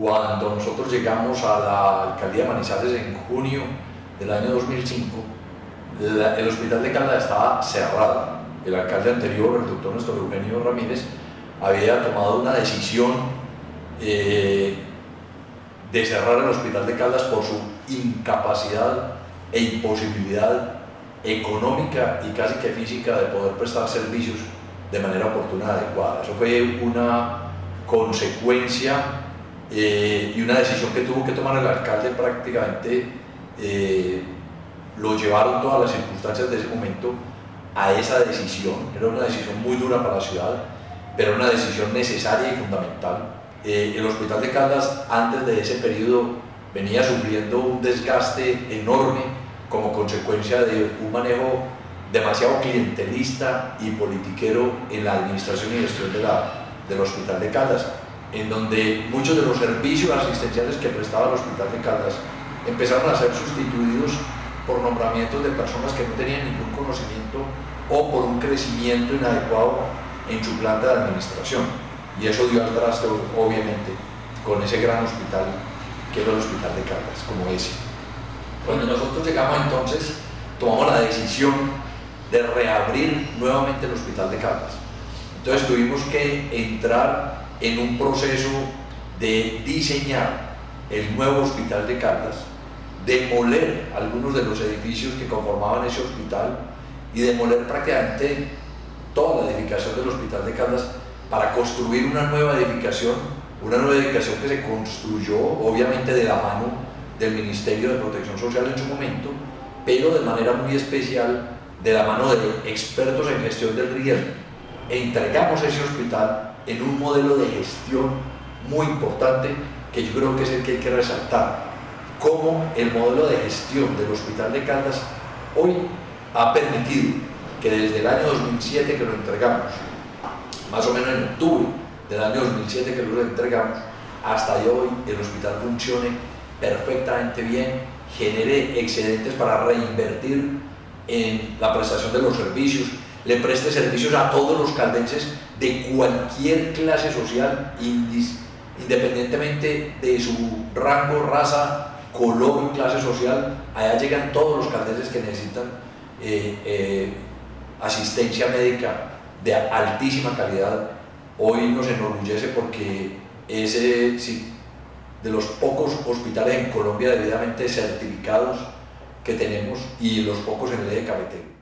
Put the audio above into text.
cuando nosotros llegamos a la alcaldía de Manizales en junio del año 2005, el hospital de Caldas estaba cerrado. El alcalde anterior, el doctor Néstor Eugenio Ramírez, había tomado una decisión eh, de cerrar el hospital de Caldas por su incapacidad e imposibilidad económica y casi que física de poder prestar servicios de manera oportuna y adecuada. Eso fue una consecuencia eh, y una decisión que tuvo que tomar el alcalde prácticamente, eh, lo llevaron todas las circunstancias de ese momento a esa decisión. Era una decisión muy dura para la ciudad, pero una decisión necesaria y fundamental. Eh, el Hospital de Caldas, antes de ese periodo, venía sufriendo un desgaste enorme como consecuencia de un manejo demasiado clientelista y politiquero en la administración y gestión de la, del Hospital de Caldas, en donde muchos de los servicios asistenciales que prestaba el Hospital de Caldas empezaron a ser sustituidos por nombramientos de personas que no tenían ningún conocimiento o por un crecimiento inadecuado en su planta de administración. Y eso dio al traste, obviamente, con ese gran hospital que era el Hospital de Caldas, como ese. Cuando nosotros llegamos entonces, tomamos la decisión de reabrir nuevamente el Hospital de Caldas. Entonces tuvimos que entrar en un proceso de diseñar el nuevo Hospital de Caldas, demoler algunos de los edificios que conformaban ese hospital y demoler prácticamente toda la edificación del Hospital de Caldas para construir una nueva edificación, una nueva edificación que se construyó obviamente de la mano del Ministerio de Protección Social en su momento, pero de manera muy especial de la mano de expertos en gestión del riesgo. Entregamos ese hospital en un modelo de gestión muy importante que yo creo que es el que hay que resaltar. Cómo el modelo de gestión del Hospital de Caldas hoy ha permitido que desde el año 2007 que lo entregamos, más o menos en octubre del año 2007 que lo entregamos, hasta hoy el hospital funcione perfectamente bien, genere excedentes para reinvertir en la prestación de los servicios, le preste servicios a todos los caldenses de cualquier clase social, independientemente de su rango, raza, color, clase social, allá llegan todos los caldenses que necesitan eh, eh, asistencia médica de altísima calidad. Hoy nos enorgullece porque ese, sí, de los pocos hospitales en Colombia debidamente certificados que tenemos y los pocos en el eje cafetero.